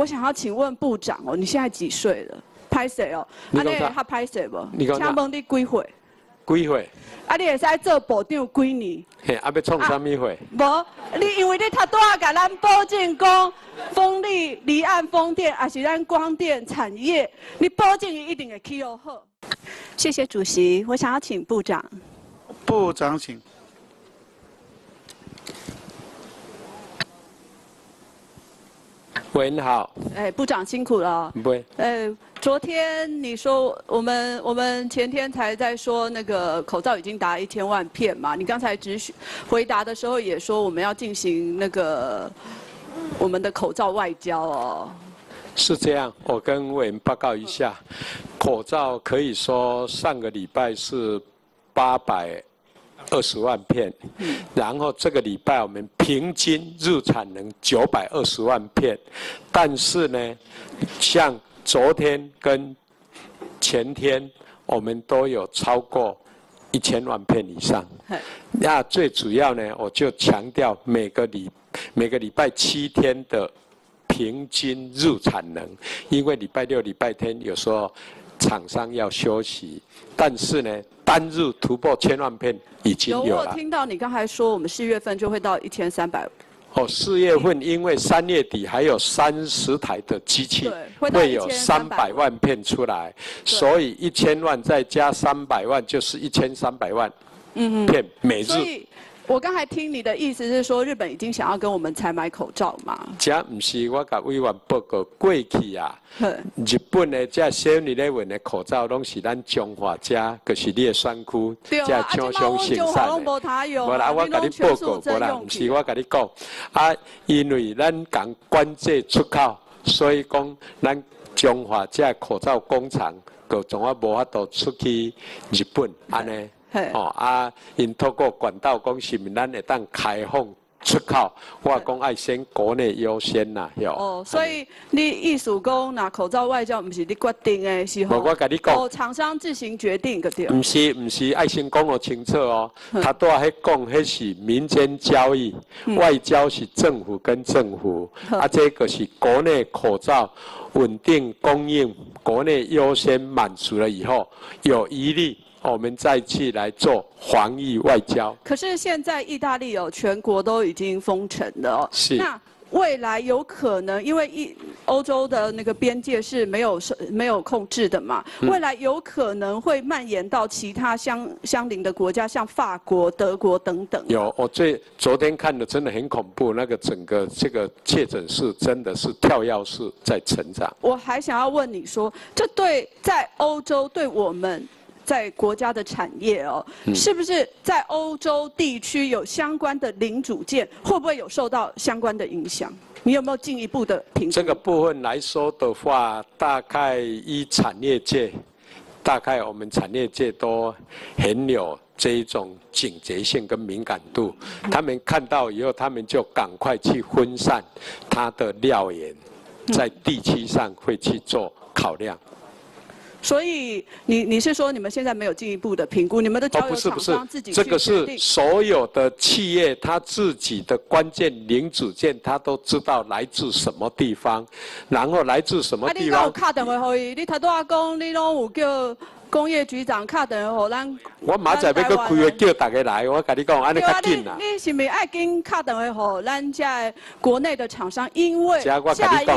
我想要请问部长哦，你现在几岁了？拍谁哦？你讲啥他拍谁不？你讲啥请问你几岁？几岁？啊，你会使做部长几年？嘿，啊要创啥物会？无，你因为你头拄啊，甲咱保证讲，风力、离岸风电，还是咱光电产业，你保证伊一定会起落好。谢谢主席，我想要请部长。部长请。喂，你好。哎，部长辛苦了。不会。呃，昨天你说我们我们前天才在说那个口罩已经达一千万片嘛？你刚才只回答的时候也说我们要进行那个我们的口罩外交哦。是这样，我跟委员报告一下，口罩可以说上个礼拜是八百。二十万片，然后这个礼拜我们平均日产能九百二十万片，但是呢，像昨天跟前天，我们都有超过一千万片以上。那最主要呢，我就强调每个礼每个礼拜七天的平均日产能，因为礼拜六、礼拜天有时候厂商要休息，但是呢。单日突破千万片已经有了。有我听到你刚才说，我们四月份就会到一千三百。哦，四月份因为三月底还有三十台的机器会有三百万片出来，所以一千万再加三百万就是一千三百万片每日。我刚才听你的意思是说，日本已经想要跟我们采买口罩嘛？这不是我甲委员报告过去啊。日本的这小你咧问的口罩，拢是咱中华家，就是你的选区，这厂商生产的。无啦，我甲你报告，无啦，不是我甲你讲。啊，因为咱讲关制出口，所以讲咱中华这口罩工厂，个总啊无法度出去日本，安尼。哦啊，因透过管道讲是咪咱会当开放出口，我讲爱先国内优先呐，哟。哦，所以你意思讲，那口罩外交毋是你决定的，是吼？我甲你讲，哦，厂商自行决定个对。不是毋是，爱先讲哦清楚哦。他都还讲，迄是民间交易，外交是政府跟政府，啊，这个是国内口罩稳定供应，国内优先满足了以后，有疑虑。我们再去来做防疫外交。可是现在意大利有全国都已经封城了。是。那未来有可能，因为一欧洲的那个边界是没有没有控制的嘛？未来有可能会蔓延到其他相相邻的国家，像法国、德国等等。有，我最昨天看的真的很恐怖，那个整个这个确诊是真的是跳跃式在成长。我还想要问你说，这对在欧洲对我们？在国家的产业哦，是不是在欧洲地区有相关的零组件，会不会有受到相关的影响？你有没有进一步的评估？这个部分来说的话，大概一产业界，大概我们产业界都很有这一种警觉性跟敏感度。他们看到以后，他们就赶快去分散它的料源，在地区上会去做考量。所以你你是说你们现在没有进一步的评估，你们的交由厂商自己去这个是所有的企业他自己的关键零组件，他都知道来自什么地方，然后来自什么地方。啊，你打电话你头拄啊讲你拢有叫。工业局长敲电话，咱我马仔要去开会叫大家来，我跟你讲，安尼较紧啦。你是咪爱跟敲电话给咱在国内的厂商？因为下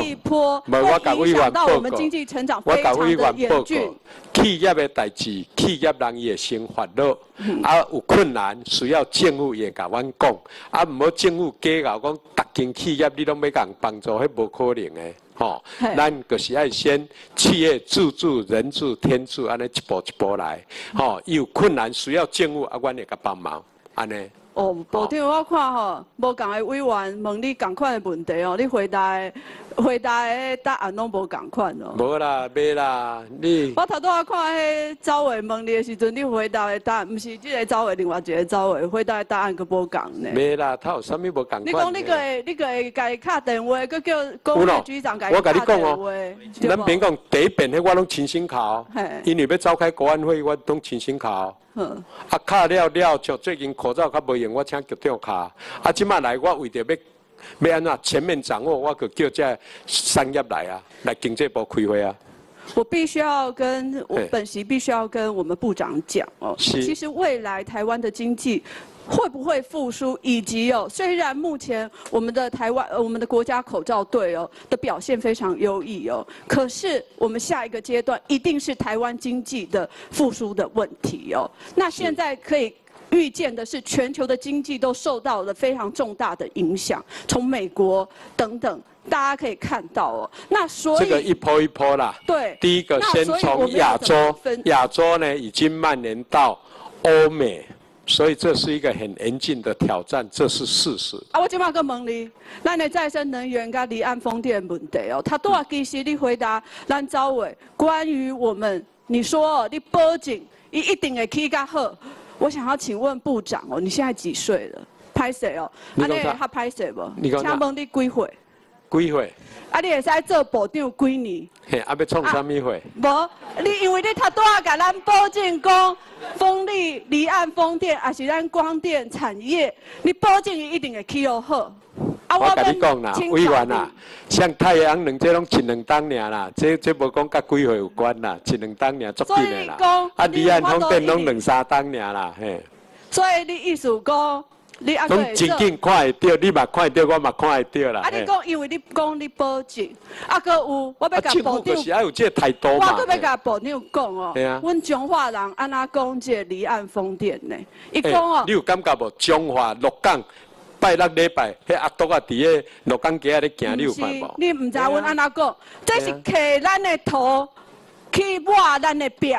一波会影响到我们经济成长非常的严峻。企业的代志，企业人也先烦恼，啊有困难需要政府也甲阮讲，啊唔好政府假搞讲，逐间企业你拢要甲帮助，迄无可能的。吼，咱就是爱先企业自助、人助、天助，安尼一步一步来。吼，有困难需要政府，啊，阮会甲帮忙，安尼。哦，部长，我看吼，无共的委员问你共款的问题哦，你回答 回答的答案拢无共款哦。无啦，没啦，你。我头拄仔看迄周伟问你的时阵，你回答的答案，毋是即个周伟，另外一个周伟回答的答案，佫无共呢。没啦，他有啥物无共款？你讲你个会，你个会家敲电话，佮叫公安局长家敲电话。咱别讲第一遍，迄我拢亲身考，因为要召开国安会，我拢亲身考。啊，卡了了，像最近口罩较无用，我请局长卡。啊，即摆来我为着要要安怎全面掌握，我就叫这商业来啊，来经济部开会啊。我必须要跟我本席必须要跟我们部长讲哦，其实未来台湾的经济会不会复苏，以及哦，虽然目前我们的台湾呃我们的国家口罩队哦的表现非常优异哦，可是我们下一个阶段一定是台湾经济的复苏的问题哦。那现在可以预见的是，全球的经济都受到了非常重大的影响，从美国等等。大家可以看到哦，那所以这个一波一波啦。对，第一个先从亚洲，亚洲呢已经蔓延到欧美，所以这是一个很严峻的挑战，这是事实。啊，我今麦个问你，咱的再生能源跟离岸风电问题哦，他都要其实你回答咱赵伟关于我们，你说你报警，一一定会起较好。我想要请问部长哦，你现在几岁了？拍谁哦？你讲他拍谁不？你讲请问你几岁？几岁？啊，你会使做部长几年？嘿，啊，要创啥物会？无，你因为你他都要甲咱保证讲，风力、离岸风电，还是咱光电产业，你保证伊一定会起落好。啊，我甲你讲啦，委员啦，像太阳能这拢，一两当年啦，这这无讲甲几岁有关啦，一两当年足紧的啦。啊，离岸风电拢两三当年啦，嘿。所以你意思讲？你啊，真紧看会到，你嘛看会到，我嘛看会到啦。啊，你讲，因为你讲你保证，啊，搁有，我要甲保证。是要有这态度嘛。我搁要甲保证讲哦。阮彰化人安那讲这离岸风电呢？伊讲哦。你有感觉无？彰化鹿港拜六礼拜，迄阿多啊，伫个鹿港街啊咧行，你有看无？你唔知阮安怎讲？这是客咱的土去抹咱的壁，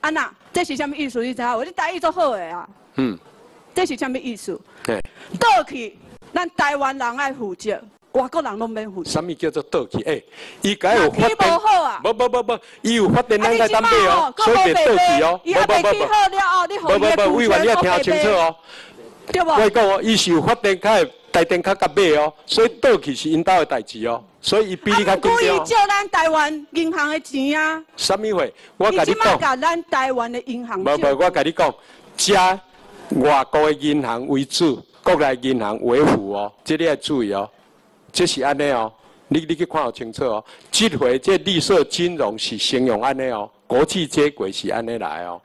安那？这是什么意思？你知影无？你台语做好诶啊。嗯。这是什么意思？倒去，咱台湾人爱负责，外国人拢免负责。什么叫做倒去？哎，伊该有发电。啊！不不不不，伊有发电，咱该担买哦，所以别倒去哦。不不不不，不不不，委员你要听清楚哦。对不？我讲哦，伊是有发电，开台电卡甲买哦，所以倒去是因兜的代志哦，所以伊比你较紧张。故意借咱台湾银行的钱啊？什么会？我甲你讲。甲咱台湾的银行。无无，我甲你讲，加。外国的银行为主，国内银行为辅哦，这你要注意哦。这是安尼哦，你你去看好清楚哦。这回这绿色金融是形容安尼哦，国际接轨是安尼来哦。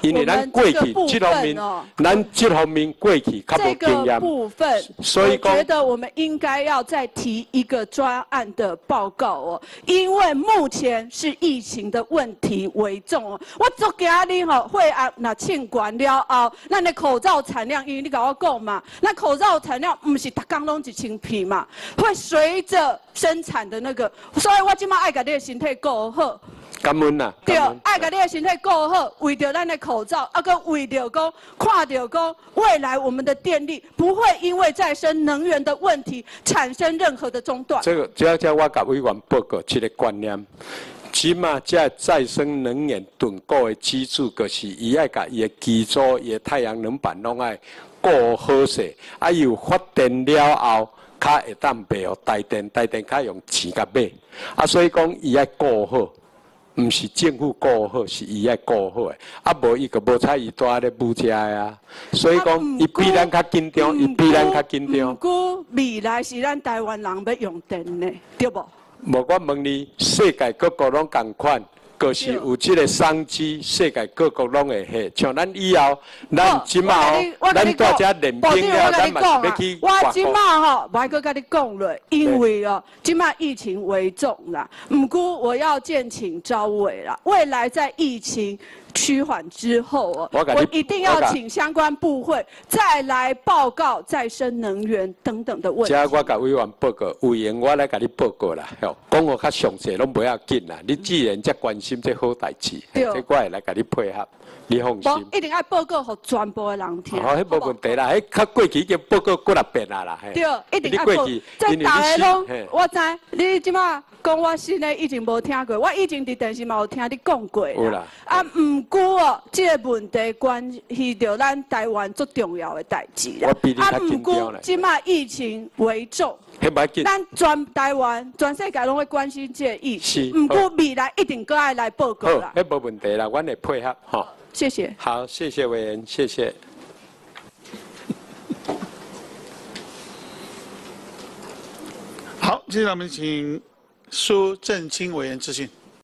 因为咱过去这方面，咱这方面过去较无经验，部分，所以觉得我们应该要再提一个专案的报告哦。因为目前是疫情的问题为重哦。我昨今日吼会啊，那庆管了后，咱的口罩产量，因为你跟我讲嘛，那口罩产量不是逐工拢一千片嘛，会随着生产的那个，所以我今麦爱甲你的身体过好。感恩呐！对，爱甲你的身体过好，为着咱的口罩，啊，搁为着讲，看着讲，未来我们的电力不会因为再生能源的问题产生任何的中断。这个只要叫我甲委员报告一个观念，起码在再生能源盾构的基础，就是伊爱甲伊的基础，伊的太阳能板拢爱过好势，啊，有发电了后，较会当备哦，带电带电较用钱甲买，啊，所以讲伊爱过好。毋是政府顾好，是伊爱顾好诶。啊，无伊个无采伊住咧补遮啊，所以讲伊比咱较紧张，伊比咱较紧张。估未来是咱台湾人要用电呢，对无？无我问你，世界各国拢共款。就是有这个商机，世界各国拢会下。像咱以后，咱即马咱大家练兵了，咱嘛是要去。我即马吼，我搁甲你讲了，因为哦，即马疫情为重啦。毋过我要建请招委啦，未来在疫情。趋缓之后哦，我一定要请相关部会再来报告再生能源等等的问题。我甲委员报告，委员我来甲你报告啦，吼，讲我较详细拢不要紧啦。你既然这关心这好代志，这我会来甲你配合，你放心。一定要报告给全部的人听。哦，迄无问题啦，迄较过去已经报告过六遍啦啦。对，一定要报。在大家拢，我知你即马讲我新的以前无听过，我以前伫电视嘛有听你讲过。有啦。啊，毋。过哦，这个问题关系到咱台湾最重要的代志啦。啊，毋过即卖疫情为重，咱全台湾、全世界拢会关心这个疫情。毋过未来一定搁爱来报告啦。好，迄无问题啦，阮会配合，吼。谢谢。好，谢谢委员，谢谢。好接下来我们请苏正清委员咨询。